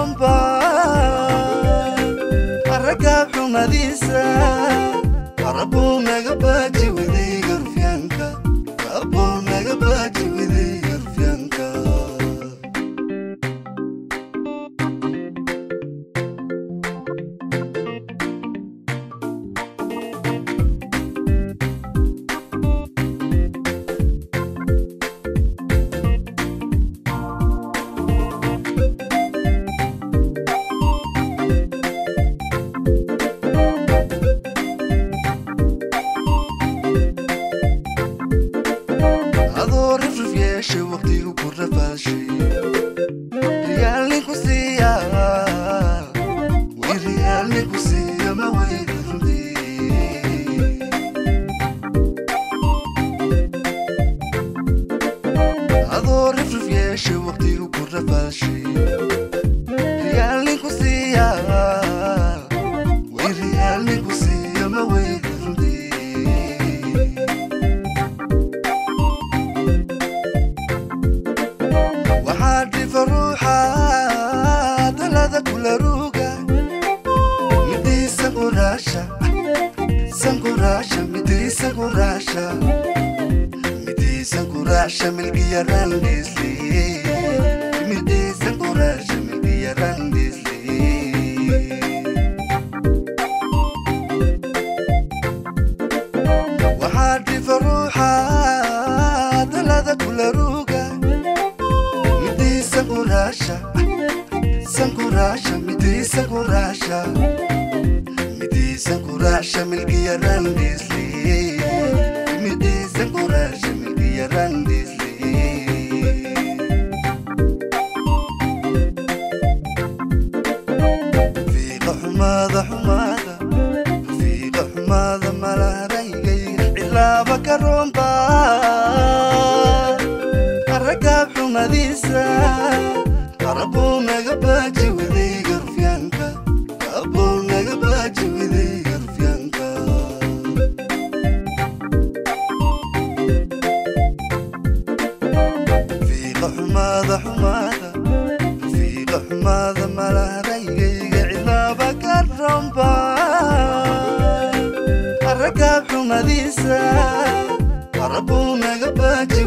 xunba araggaab xumadiisa qarabuu naga baaj heshay waqtigu ku rafaashay adoo rifrif yeeshay waqtigu ku rafaashay milkiya randiisliye midiisa quraasha yaran dislee. Fiiqa xumaada xumaada, fiiqa xumaada malaaraygayga cilaaba ka roonba. Aragaab xumadiisa, qarabuu naga. حماذا في حماذا ما له ريق عذابك الرمبا الركاب حماذيسا ربو مقباجي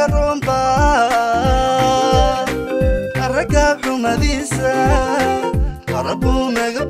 karoomba raggaab xumadiisa qarabuu naga